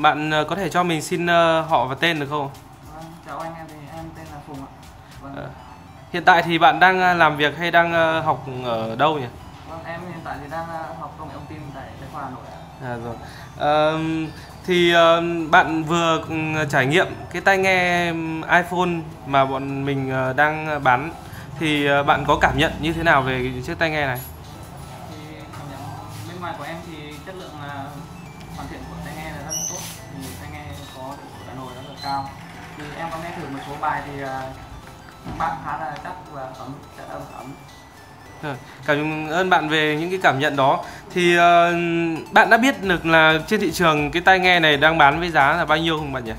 Bạn ờ, có thể cho mình xin ờ, họ và tên được không? Vâng, chào anh em thì em tên là Phùng ạ. Vâng, Ờ. Hiện tại thì bạn đang làm việc hay đang học ở đâu nhỉ? vâng em hiện tại thì đang học công nghệ thông tin tại Bách Khoa Hà Nội ạ. À rồi. Ờ, thì bạn vừa ừ, trải nghiệm cái tai nghe iPhone mà bọn mình đang bán thì bạn có cảm nhận như thế nào về chiếc tai nghe này? Thì cảm nhận bên ngoài của em thì chất lượng là hoàn thiện của tai nghe là rất tốt. Thì tai nghe có độ đàn hồi rất là cao. Thì em có nghe thử một số bài thì ờ, bác khá là chắc và ấm, chất âm ấm. Cảm ơn bạn về những cái cảm nhận đó. Thì ờ, bạn đã biết được là trên thị trường cái tai nghe này đang bán với giá là bao nhiêu không bạn nhỉ?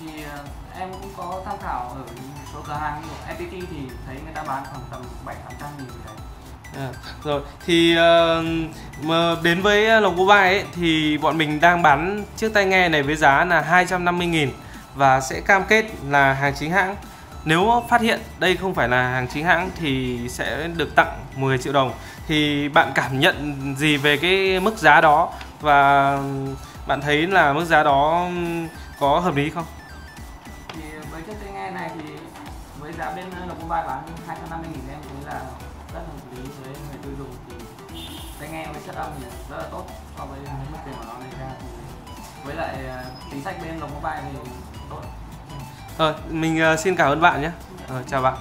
Thì ờ, em cũng có tham khảo ở số cửa hàng của FPT thì thấy người ta bán khoảng tầm 7 800 nghìn gì đấy. À, rồi thì uh, mà đến với ờ, Lộc Mobile ấy thì bọn mình đang bán chiếc tai nghe này với giá là 250.000 và sẽ cam kết là hàng chính hãng. Nếu phát hiện đây không phải là hàng chính hãng thì sẽ được tặng 10 triệu đồng. Thì bạn cảm nhận gì về cái mức giá đó và bạn thấy là mức giá đó có hợp lý không? thì với chiếc tai nghe này thì với giá bên Lộc Mobile bán 250 nghìn em thấy là rất hợp lý với người tiêu dùng thì tai nghe với chất âm thì rất là tốt so với mức tiền của nó này ra thì với lại à, chính sách bên lồng Mobile thì tốt Rồi, mình à, xin cảm ơn bạn nhé. ờ, chào bạn.